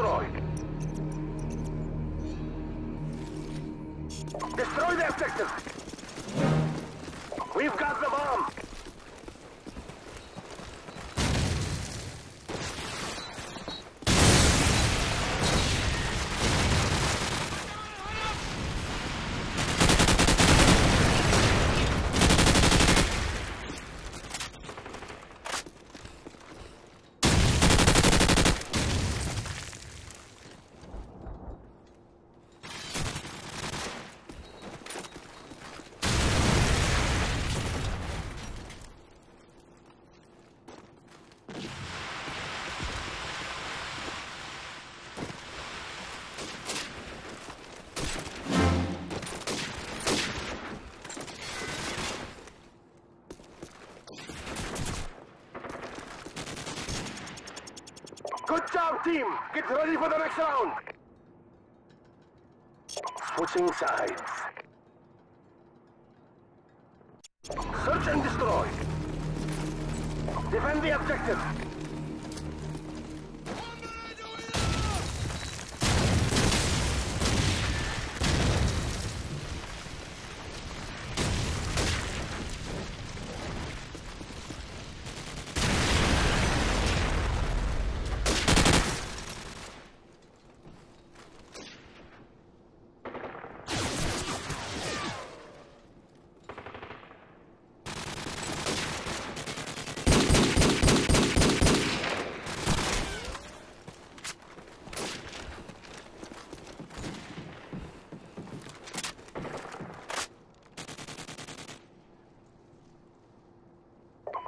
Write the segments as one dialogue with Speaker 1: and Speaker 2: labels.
Speaker 1: destroy. Destroy the objective. We've got the bomb. Good job, team. Get ready for the next round. Switching sides. Search and destroy. Defend the objective.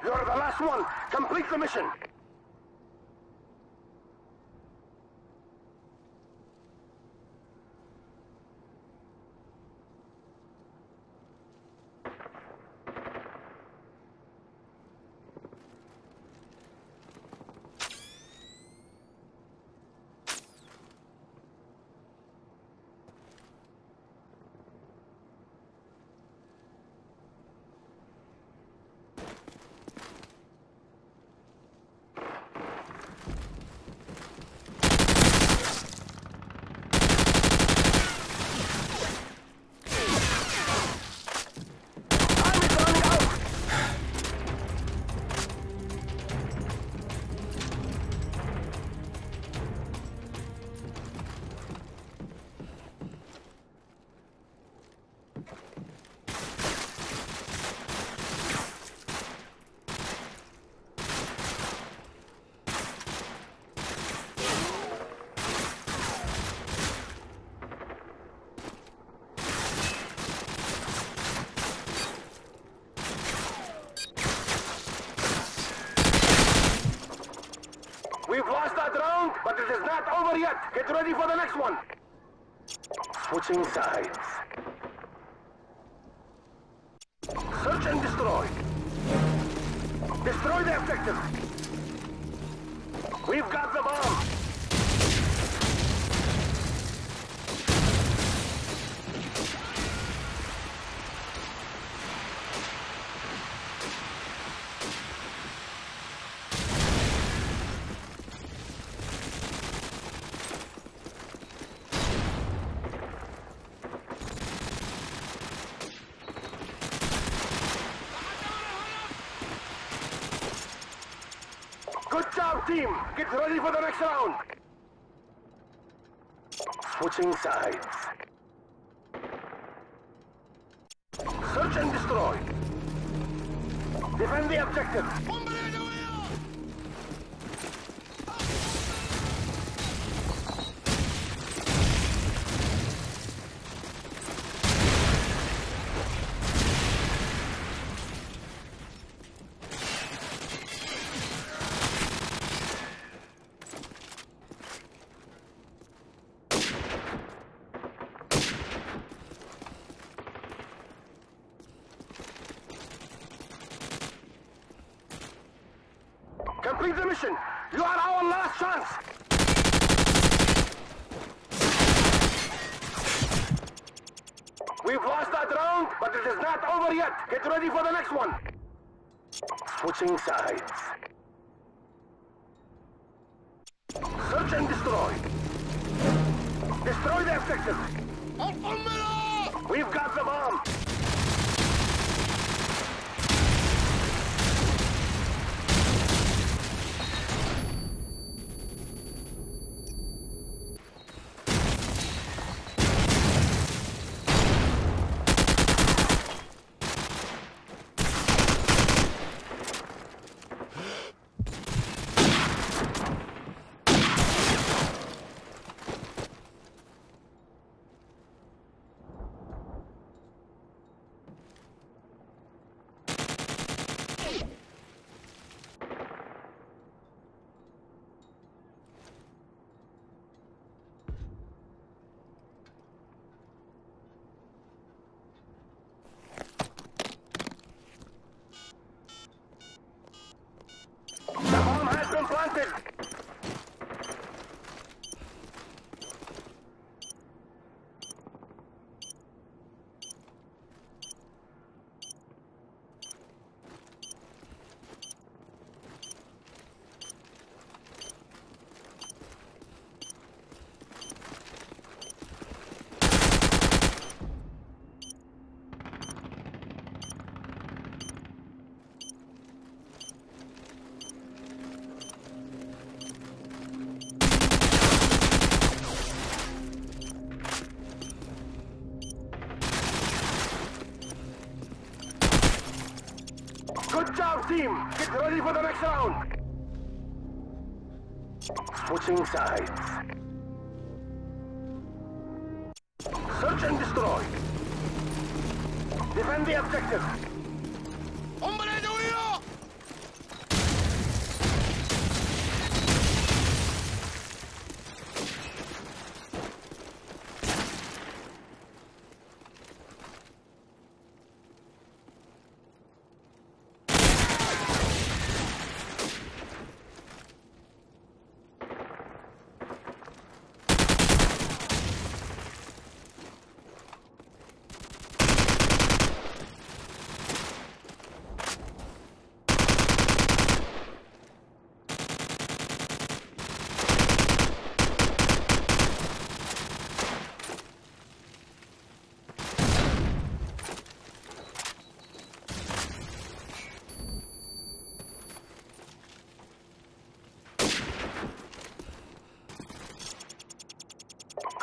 Speaker 1: You're the last one. Complete the mission. Over yet. Get ready for the next one. Switching sides. Search and destroy. Destroy the objective. We've got the bomb. Good job, team. Get ready for the next round. Switching sides. Search and destroy. Defend the objective. Keep the mission. You are our last chance. We've lost that round, but it is not over yet. Get ready for the next one. Switching sides. Search and destroy. Destroy the objective. We've got the bomb. Team. Get ready for the next round. Switching sides. Search and destroy. Defend the objective.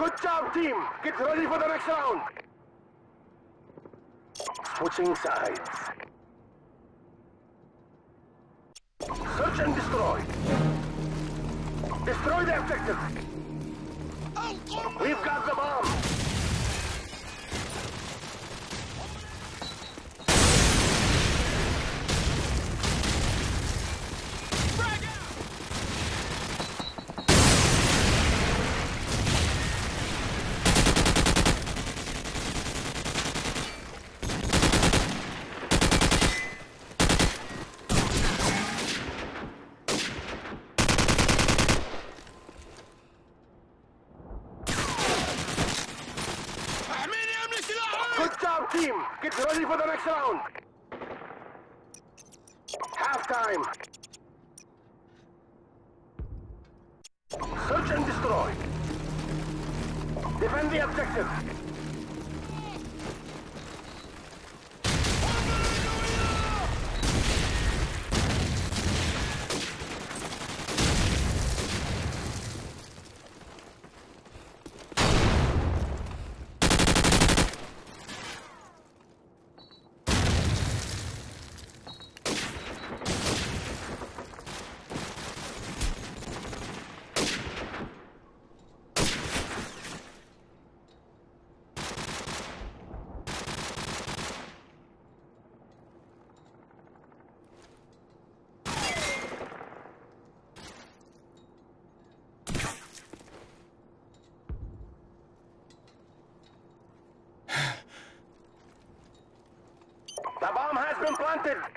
Speaker 1: Good job, team! Get ready for the next round! Switching sides. Search and destroy! Destroy the objective! We've got the bomb! Half time. Search and destroy. Defend the objective. The bomb has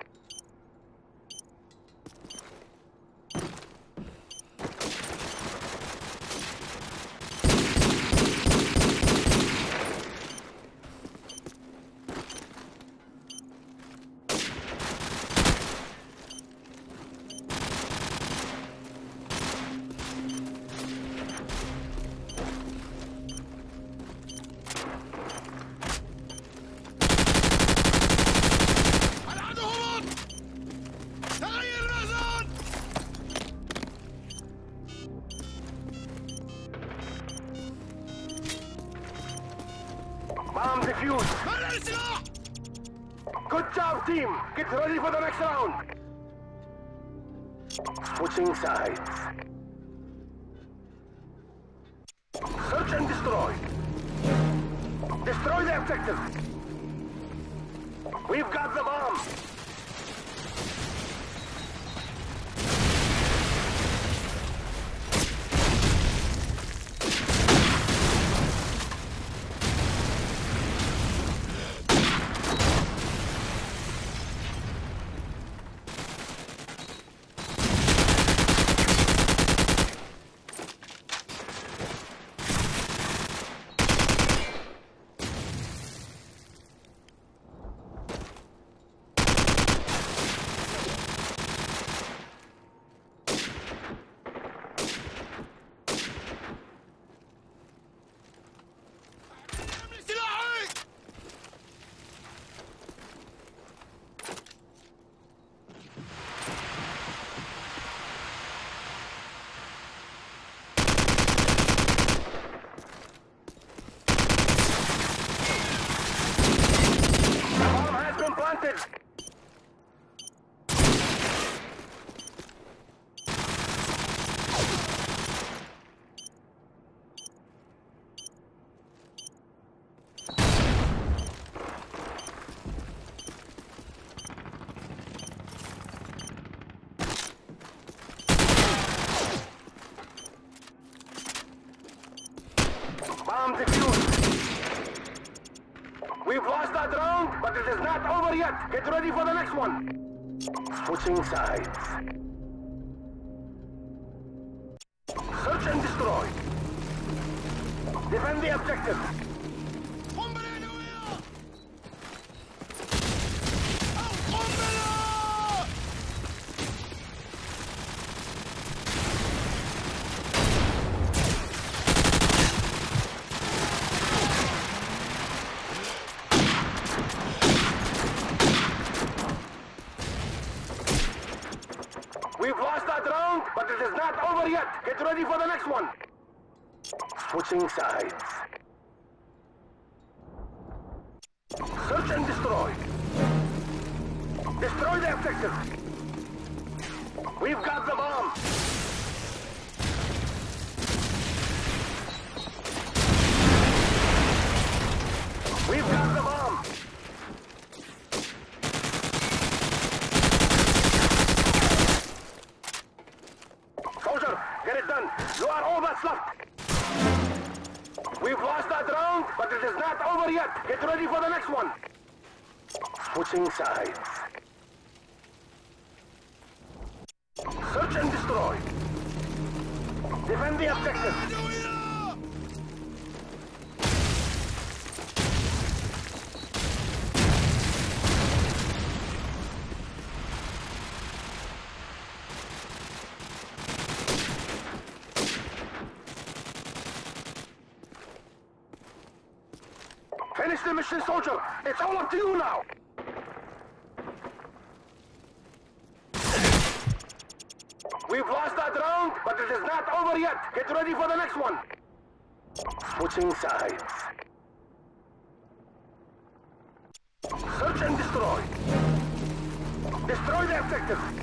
Speaker 1: Arm defused. Good job, team. Get ready for the next round. Switching sides. Search and destroy. Destroy the objective. Sides. Search and destroy. Defend the objective. For the next one. Switching sides. Search and destroy. Destroy the objective. We've got the bomb. We've got the bomb. Soldier, get it done. You are all that's left. We've lost that round, but it is not over yet. Get ready for the next one. Switching sides. Search and destroy. Defend the objective. Finish the mission, soldier. It's all up to you now. We've lost that round, but it is not over yet. Get ready for the next one. Switching sides. Search and destroy. Destroy the objective.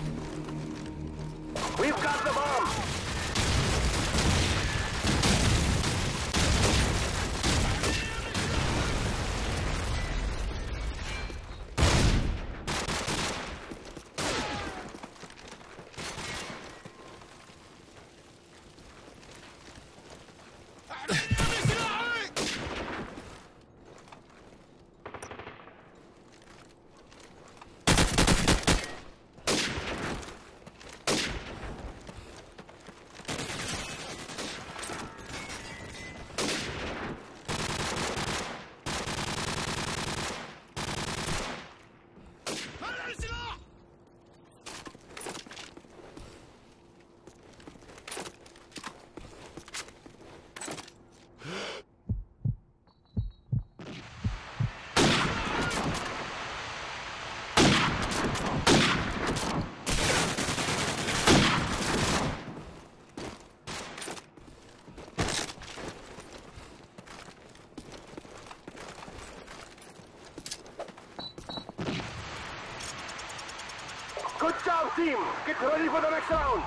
Speaker 1: Job, team. Get ready for the next round.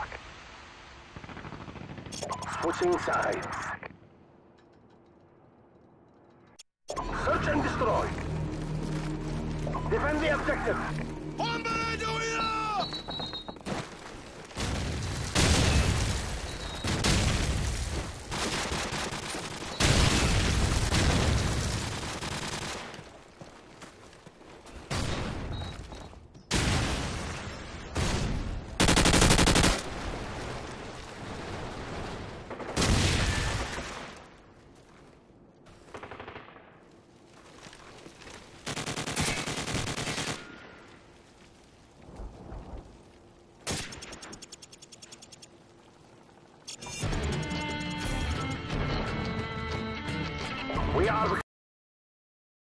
Speaker 1: Switching sides. Search and destroy. Defend the objective.